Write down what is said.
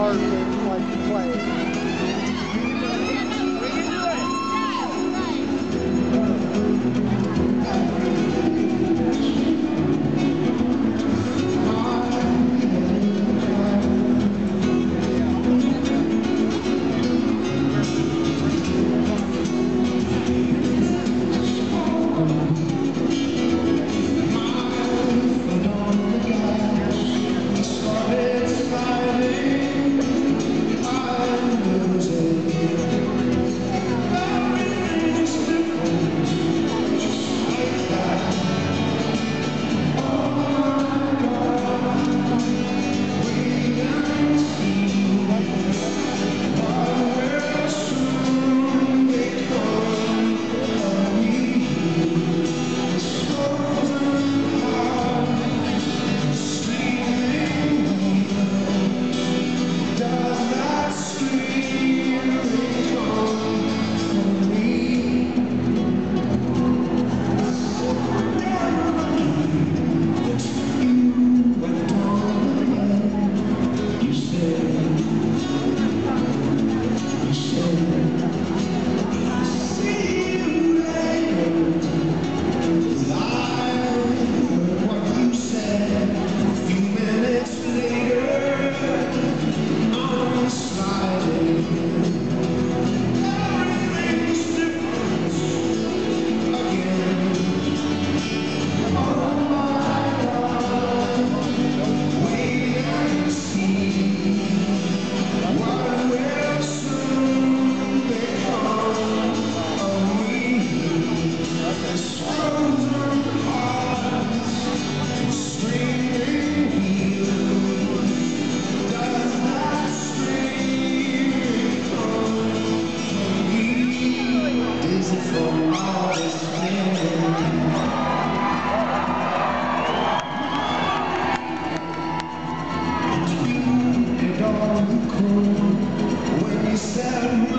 guitar When you said